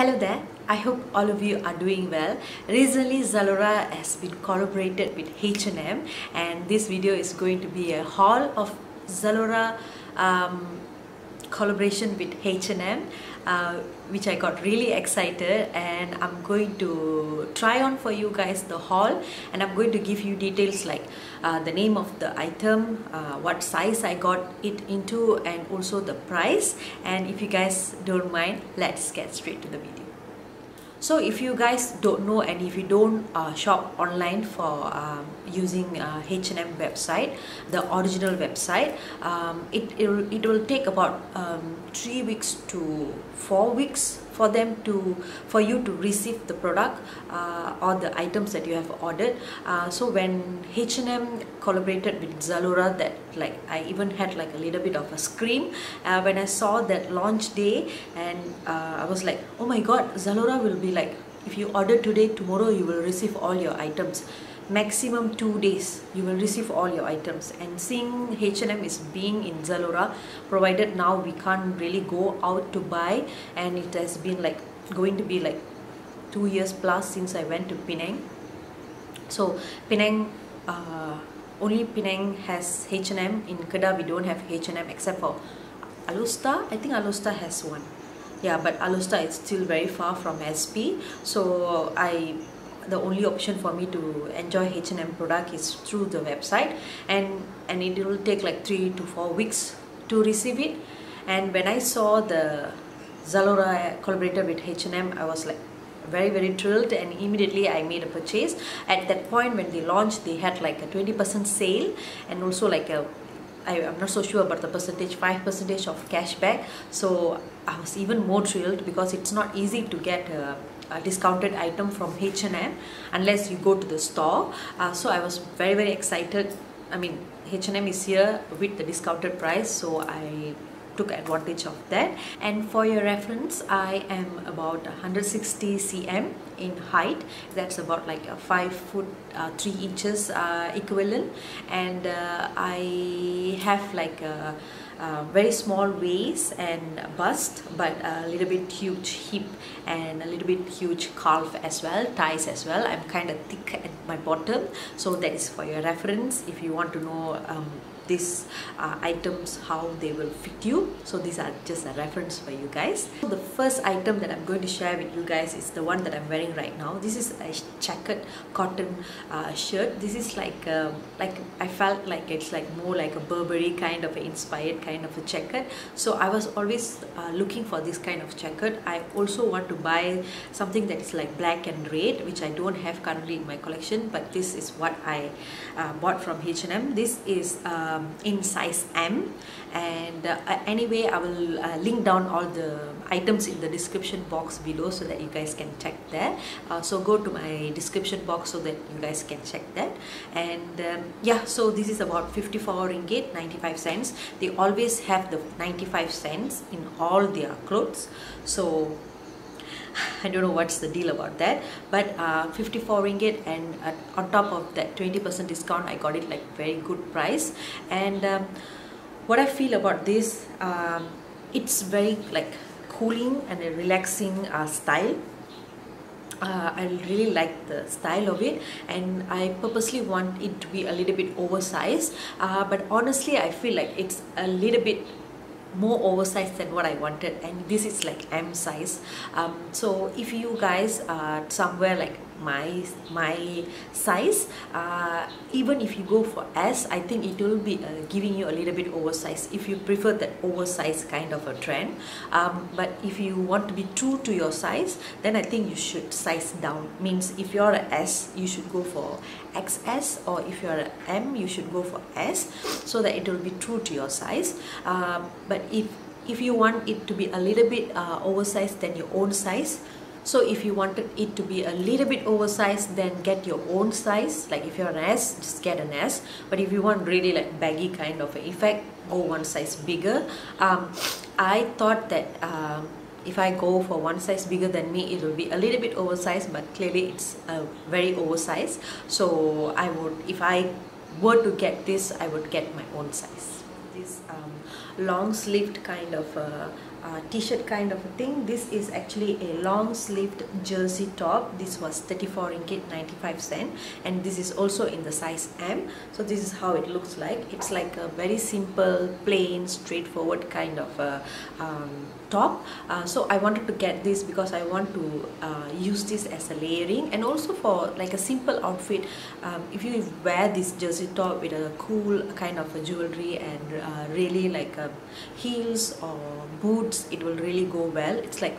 Hello there. I hope all of you are doing well. Recently, Zalora has been collaborated with H&M, and this video is going to be a haul of Zalora um, collaboration with H&M uh, which I got really excited and I'm going to try on for you guys the haul and I'm going to give you details like uh, the name of the item, uh, what size I got it into and also the price and if you guys don't mind let's get straight to the video. So if you guys don't know and if you don't uh, shop online for um, using uh, H&M website, the original website, um, it, it, will, it will take about um, 3 weeks to 4 weeks for them to for you to receive the product uh, or the items that you have ordered. Uh, so when H&M collaborated with Zalora that like I even had like a little bit of a scream uh, when I saw that launch day and uh, I was like oh my god Zalora will be like if you order today tomorrow you will receive all your items maximum two days you will receive all your items. And seeing H&M is being in Zalora provided now we can't really go out to buy and it has been like going to be like two years plus since I went to Penang. So Penang uh, only Penang has H&M in Kedah we don't have H&M except for Alor I think Alor has one. Yeah but Alor is still very far from SP so I the only option for me to enjoy H&M product is through the website. And and it will take like three to four weeks to receive it. And when I saw the Zalora collaborated with H&M I was like very very thrilled and immediately I made a purchase. At that point when they launched they had like a 20% sale and also like a I, am not so sure about the percentage 5 percentage of cashback. So I was even more thrilled because it's not easy to get a discounted item from H&M unless you go to the store. Uh, so I was very very excited. I mean H&M is here with the discounted price so I took advantage of that. And for your reference I am about 160 cm in height. That's about like a 5 foot uh, 3 inches uh, equivalent. And uh, I have like a uh, very small waist and bust but a little bit huge hip and a little bit huge calf as well thighs as well. I'm kind of thick at my bottom so that is for your reference. If you want to know um, these uh, items how they will fit you. So these are just a reference for you guys. So the first item that I'm going to share with you guys is the one that I'm wearing right now. This is a checkered cotton uh, shirt. This is like um, like I felt like it's like more like a Burberry kind of inspired kind of a checkered. So I was always uh, looking for this kind of checkered. I also want to buy something that is like black and red which I don't have currently in my collection but this is what I uh, bought from H&M this is um, um, in size M. And uh, anyway I will uh, link down all the items in the description box below so that you guys can check there. Uh, so go to my description box so that you guys can check that. And um, yeah so this is about 54 ringgit 95 cents. They always have the 95 cents in all their clothes. So I don't know what's the deal about that but uh, 54 ringgit and uh, on top of that 20% discount I got it like very good price. And um, what I feel about this um, it's very like cooling and a relaxing uh, style. Uh, I really like the style of it and I purposely want it to be a little bit oversized. Uh, but honestly I feel like it's a little bit more oversized than what I wanted. And this is like M size. Um, so if you guys are somewhere like my my size. Uh, even if you go for S I think it will be uh, giving you a little bit oversized if you prefer that oversized kind of a trend. Um, but if you want to be true to your size then I think you should size down. Means if you're a S you should go for XS or if you're an M you should go for S so that it will be true to your size. Uh, but if if you want it to be a little bit uh, oversized than your own size so if you wanted it to be a little bit oversized then get your own size. Like if you're an S just get an S. But if you want really like baggy kind of effect go one size bigger. Um, I thought that um, if I go for one size bigger than me it will be a little bit oversized but clearly it's uh, very oversized. So I would if I were to get this I would get my own size. This um, long sleeved kind of uh, uh, t-shirt kind of a thing. This is actually a long sleeved jersey top. This was 34 ringgit 95 cent. And this is also in the size M. So this is how it looks like. It's like a very simple plain straightforward kind of a um, top. Uh, so I wanted to get this because I want to uh, use this as a layering and also for like a simple outfit. Um, if you wear this jersey top with a cool kind of a jewelry and uh, really like uh, heels or boots it will really go well. It's like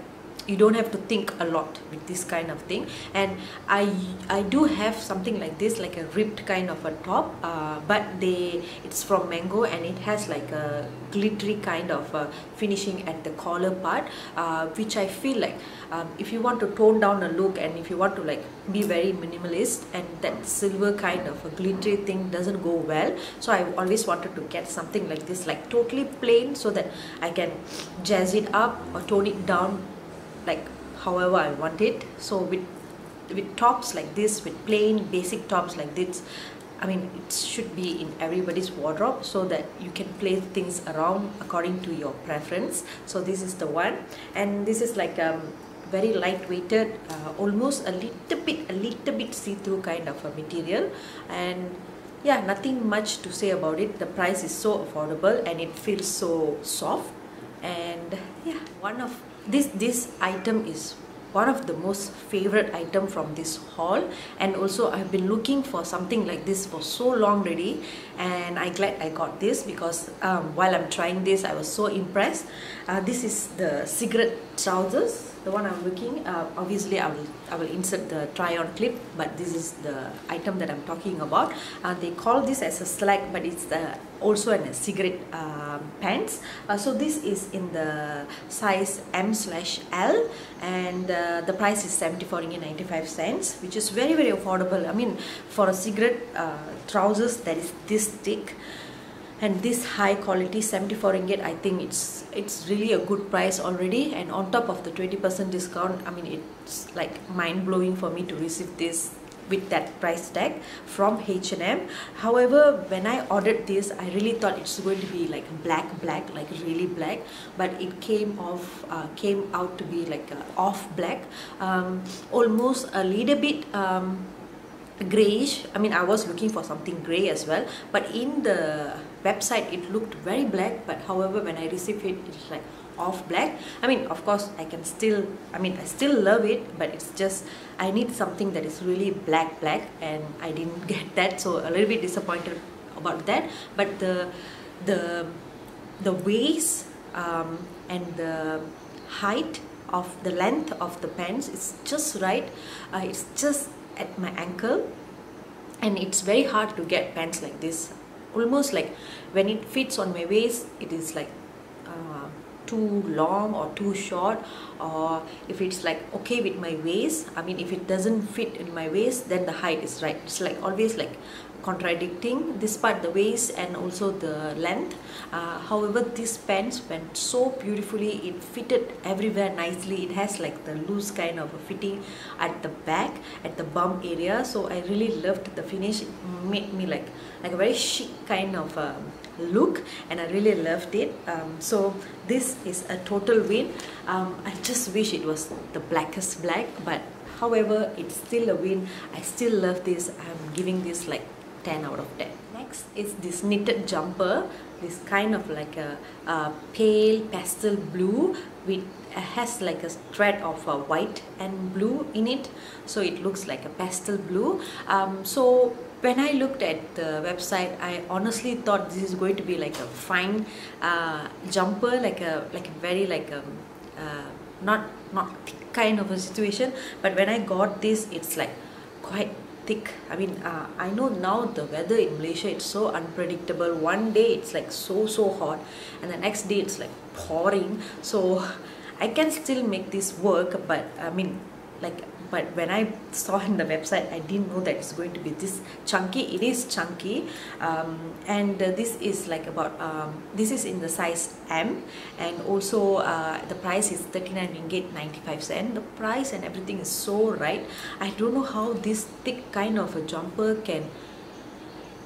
you don't have to think a lot with this kind of thing. And I I do have something like this like a ripped kind of a top uh, but they it's from mango and it has like a glittery kind of a finishing at the collar part uh, which I feel like um, if you want to tone down a look and if you want to like be very minimalist and that silver kind of a glittery thing doesn't go well. So I always wanted to get something like this like totally plain so that I can jazz it up or tone it down like however I want it. So with with tops like this with plain basic tops like this I mean it should be in everybody's wardrobe so that you can place things around according to your preference. So this is the one. And this is like um very lightweighted uh, almost a little bit a little bit see-through kind of a material. And yeah nothing much to say about it. The price is so affordable and it feels so soft. And yeah one of this this item is one of the most favorite item from this haul and also I've been looking for something like this for so long already. And I'm glad I got this because um, while I'm trying this I was so impressed. Uh, this is the cigarette trousers the one I'm looking uh, obviously I will I will insert the try on clip but this is the item that I'm talking about. Uh, they call this as a slack but it's the also in a cigarette uh, pants. Uh, so this is in the size M slash L and uh, the price is 74 ringgit 95 cents which is very very affordable. I mean for a cigarette uh, trousers that is this thick and this high quality 74 ringgit I think it's it's really a good price already. And on top of the 20% discount I mean it's like mind-blowing for me to receive this with that price tag from H&M however when I ordered this I really thought it's going to be like black black like really black. But it came off uh, came out to be like off black. Um, almost a little bit um, grayish I mean I was looking for something gray as well. But in the website it looked very black. But however when I received it it's like off black. I mean of course I can still I mean I still love it. But it's just I need something that is really black black. And I didn't get that. So a little bit disappointed about that. But the the the waist um, and the height of the length of the pants is just right. Uh, it's just at my ankle. And it's very hard to get pants like this. Almost like when it fits on my waist it is like too long or too short or if it's like okay with my waist I mean if it doesn't fit in my waist then the height is right. It's like always like contradicting this part the waist and also the length. Uh, however this pants went so beautifully it fitted everywhere nicely. It has like the loose kind of a fitting at the back at the bum area. So I really loved the finish. It made me like like a very chic kind of a look and I really loved it. Um, so is a total win. Um, I just wish it was the blackest black but however it's still a win. I still love this. I'm giving this like 10 out of 10 next is this knitted jumper. This kind of like a, a pale pastel blue with has like a thread of uh, white and blue in it. So it looks like a pastel blue. Um, so when I looked at the website I honestly thought this is going to be like a fine uh, jumper like a like a very like a uh, not not thick kind of a situation. But when I got this it's like quite thick. I mean uh, I know now the weather in Malaysia it's so unpredictable. One day it's like so so hot and the next day it's like pouring. So I can still make this work but I mean like but when I saw in the website I didn't know that it's going to be this chunky. It is chunky. Um, and uh, this is like about um, this is in the size M. And also uh, the price is 39 ringgit 95 cent. The price and everything is so right. I don't know how this thick kind of a jumper can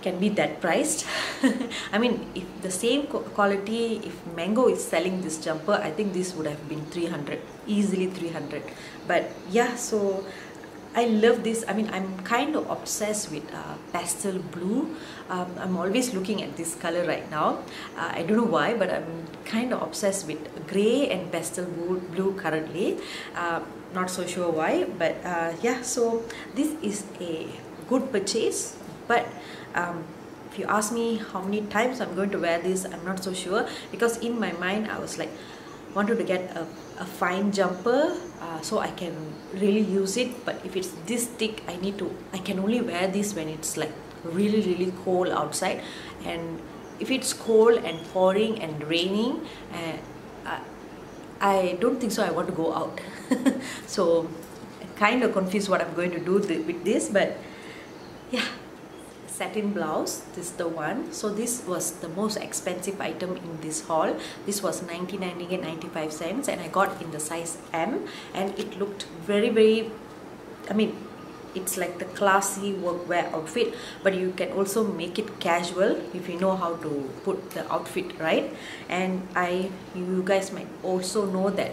can be that priced. I mean if the same quality if mango is selling this jumper I think this would have been 300 easily 300 but yeah so I love this. I mean I'm kind of obsessed with uh, pastel blue. Um, I'm always looking at this color right now. Uh, I don't know why but I'm kind of obsessed with grey and pastel blue, blue currently. Uh, not so sure why but uh, yeah so this is a good purchase but um, if you ask me how many times I'm going to wear this I'm not so sure. Because in my mind I was like wanted to get a, a fine jumper uh, so I can really use it. But if it's this thick I need to I can only wear this when it's like really really cold outside. And if it's cold and pouring and raining uh, I don't think so I want to go out. So kind of confused what I'm going to do th with this but yeah satin blouse this is the one. So this was the most expensive item in this haul. This was 99 95 cents and I got in the size M and it looked very very I mean it's like the classy workwear outfit but you can also make it casual if you know how to put the outfit right? And I you guys might also know that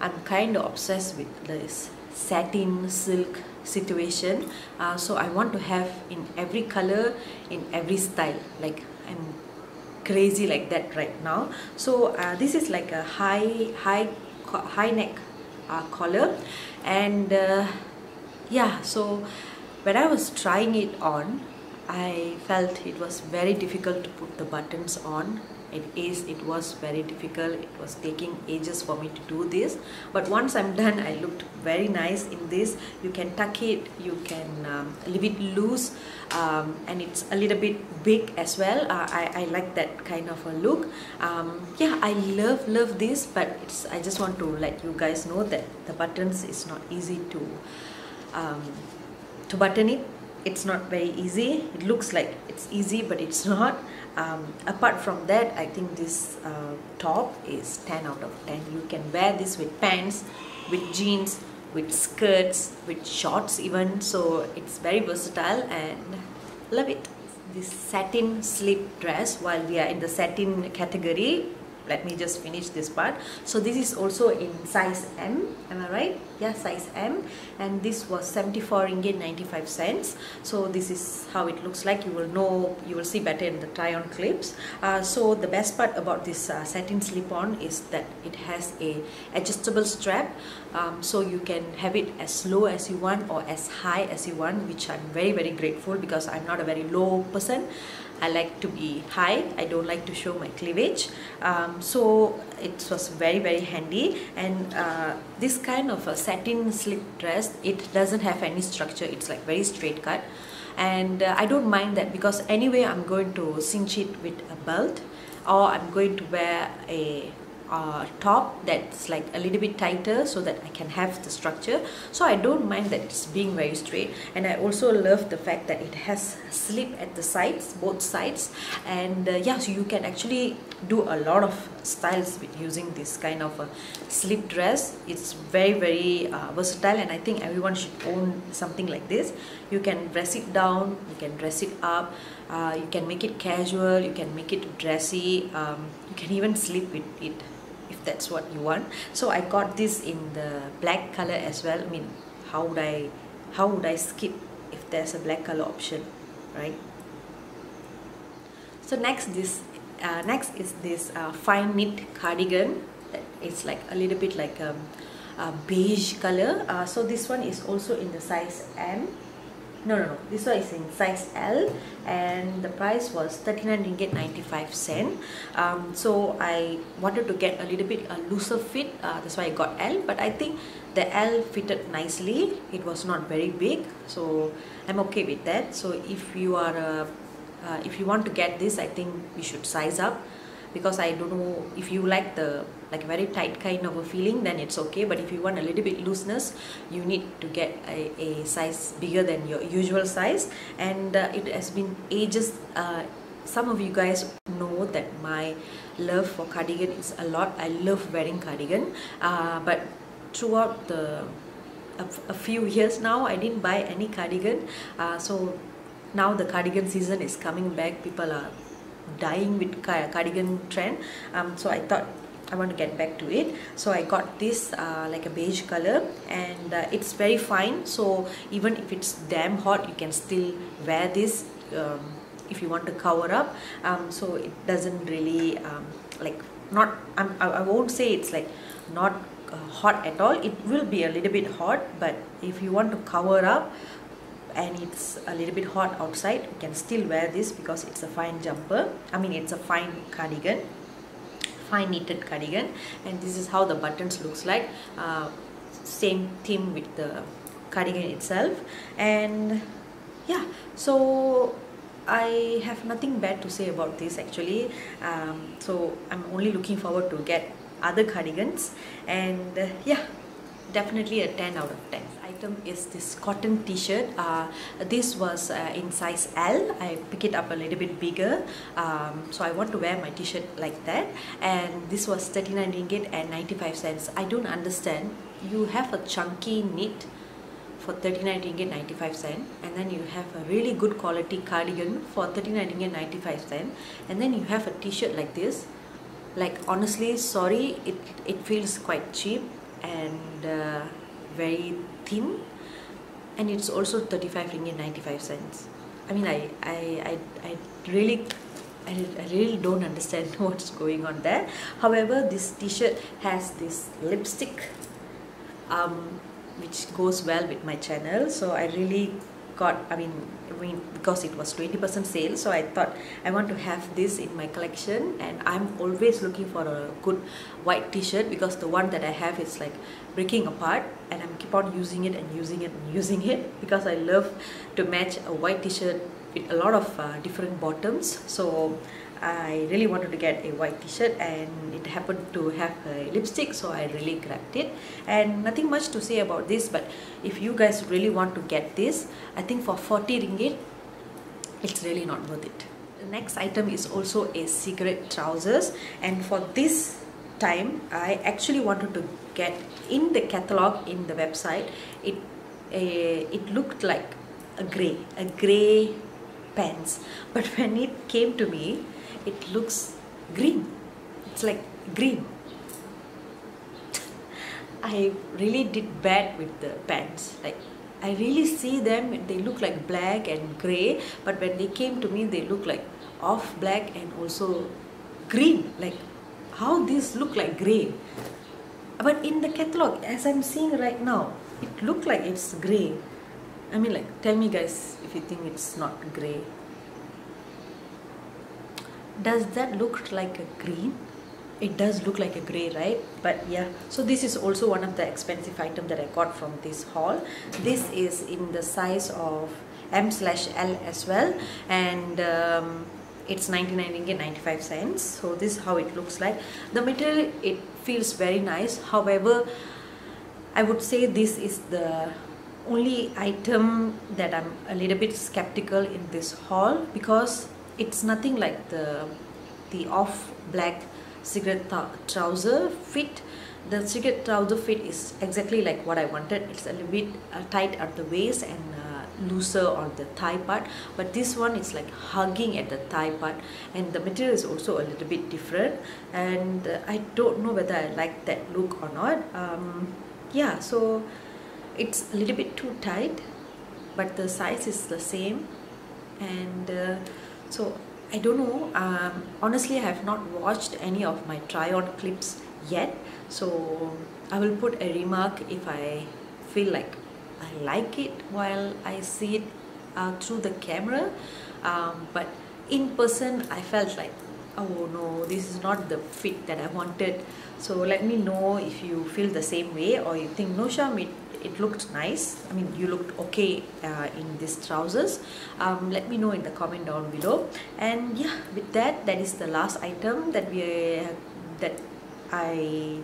I'm kind of obsessed with this satin silk situation. Uh, so I want to have in every color in every style. Like I'm crazy like that right now. So uh, this is like a high high high neck uh, collar. And uh, yeah so when I was trying it on I felt it was very difficult to put the buttons on it is it was very difficult. It was taking ages for me to do this. But once I'm done I looked very nice in this. You can tuck it. You can um, leave it loose. Um, and it's a little bit big as well. Uh, I, I like that kind of a look. Um, yeah I love love this. But I just want to let you guys know that the buttons is not easy to um, to button it it's not very easy. It looks like it's easy but it's not. Um, apart from that I think this uh, top is 10 out of 10 you can wear this with pants with jeans with skirts with shorts even. So it's very versatile and love it. This satin slip dress while we are in the satin category let me just finish this part. So this is also in size M am I right? Yeah size M. And this was 74 ringgit 95 cents. So this is how it looks like. You will know you will see better in the try on clips. Uh, so the best part about this uh, satin slip on is that it has a adjustable strap. Um, so you can have it as low as you want or as high as you want which I'm very very grateful because I'm not a very low person I like to be high. I don't like to show my cleavage. Um, so it was very very handy. And uh, this kind of a satin slip dress it doesn't have any structure. It's like very straight cut. And uh, I don't mind that because anyway I'm going to cinch it with a belt or I'm going to wear a uh, top that's like a little bit tighter so that I can have the structure. So I don't mind that it's being very straight. And I also love the fact that it has slip at the sides both sides. And uh, yeah so you can actually do a lot of styles with using this kind of a slip dress. It's very very uh, versatile and I think everyone should own something like this. You can dress it down you can dress it up uh, you can make it casual you can make it dressy um, you can even sleep with it if that's what you want. So I got this in the black color as well. I mean how would I how would I skip if there's a black color option right? So next this uh, next is this uh, fine knit cardigan. It's like a little bit like a, a beige color. Uh, so this one is also in the size M no no no. This one is in size L and the price was 39 ringgit 95 cent. Um, so I wanted to get a little bit a looser fit uh, that's why I got L but I think the L fitted nicely. It was not very big so I'm okay with that. So if you are a, uh, if you want to get this I think you should size up because I don't know if you like the like very tight kind of a feeling then it's okay. But if you want a little bit looseness you need to get a, a size bigger than your usual size. And uh, it has been ages uh, some of you guys know that my love for cardigan is a lot. I love wearing cardigan. Uh, but throughout the a, a, few years now I didn't buy any cardigan. Uh, so now the cardigan season is coming back. People are dying with cardigan trend. Um, so I thought I want to get back to it. So I got this uh, like a beige color and uh, it's very fine. So even if it's damn hot you can still wear this um, if you want to cover up. Um, so it doesn't really um, like not I'm, I won't say it's like not uh, hot at all. It will be a little bit hot but if you want to cover up and it's a little bit hot outside you can still wear this because it's a fine jumper. I mean it's a fine cardigan fine knitted cardigan. And this is how the buttons looks like. Uh, same theme with the cardigan itself. And yeah. So I have nothing bad to say about this actually. Um, so I'm only looking forward to get other cardigans. And uh, yeah definitely a 10 out of 10 item is this cotton t-shirt. Uh, this was uh, in size L. I pick it up a little bit bigger. Um, so I want to wear my t-shirt like that. And this was 39 ringgit and 95 cents. I don't understand. You have a chunky knit for 39 ringgit 95 cent. And then you have a really good quality cardigan for 39 ringgit 95 cent. And then you have a t-shirt like this. Like honestly sorry it it feels quite cheap and uh, very thin and it's also 35 ringgit 95 cents. I mean I, I, I, I really I, I really don't understand what's going on there. However this t-shirt has this lipstick um, which goes well with my channel so I really got I mean, because it was 20% sale so I thought I want to have this in my collection and I'm always looking for a good white t-shirt because the one that I have is like breaking apart and I'm keep on using it and using it and using it because I love to match a white t-shirt with a lot of uh, different bottoms. So I really wanted to get a white t-shirt and it happened to have a lipstick so I really grabbed it. And nothing much to say about this but if you guys really want to get this I think for 40 ringgit it's really not worth it. The next item is also a cigarette trousers. And for this time I actually wanted to get in the catalog in the website it it looked like a gray a gray pants. But when it came to me it looks green. It's like green. I really did bad with the pants. Like I really see them they look like black and gray but when they came to me they look like off black and also green. Like how this look like gray but in the catalog as I'm seeing right now it look like it's gray I mean like tell me guys if you think it's not gray does that look like a green? It does look like a gray right? But yeah so this is also one of the expensive item that I got from this haul. This is in the size of M slash L as well. And um, it's 99 ringgit 95 cents. So this is how it looks like. The material it feels very nice. However I would say this is the only item that I'm a little bit skeptical in this haul because it's nothing like the the off black cigarette trouser fit. The cigarette trouser fit is exactly like what I wanted. It's a little bit uh, tight at the waist and uh, looser on the thigh part. But this one is like hugging at the thigh part. And the material is also a little bit different. And uh, I don't know whether I like that look or not. Um, yeah so it's a little bit too tight but the size is the same. And uh, so I don't know um, honestly I have not watched any of my try on clips yet. So I will put a remark if I feel like I like it while I see it uh, through the camera. Um, but in person I felt like oh no this is not the fit that I wanted. So let me know if you feel the same way or you think no Sham it it looked nice. I mean you looked okay uh, in these trousers. Um, let me know in the comment down below. And yeah with that that is the last item that we uh, that I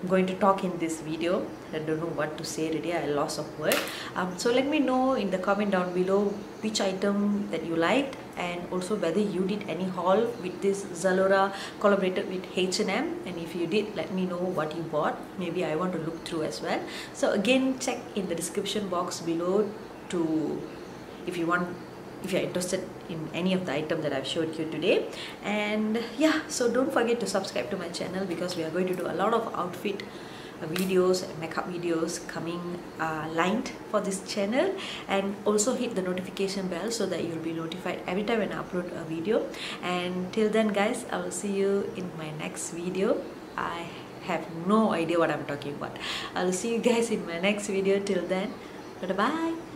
I'm going to talk in this video. I don't know what to say already. I lost of word. Um, so let me know in the comment down below which item that you liked and also whether you did any haul with this Zalora collaborated with H&M and if you did let me know what you bought. Maybe I want to look through as well. So again check in the description box below to if you want if you're interested in any of the item that I've showed you today. And yeah so don't forget to subscribe to my channel because we are going to do a lot of outfit videos and makeup videos coming uh, lined for this channel. And also hit the notification bell so that you'll be notified every time when I upload a video. And till then guys I will see you in my next video. I have no idea what I'm talking about. I'll see you guys in my next video. Till then bye bye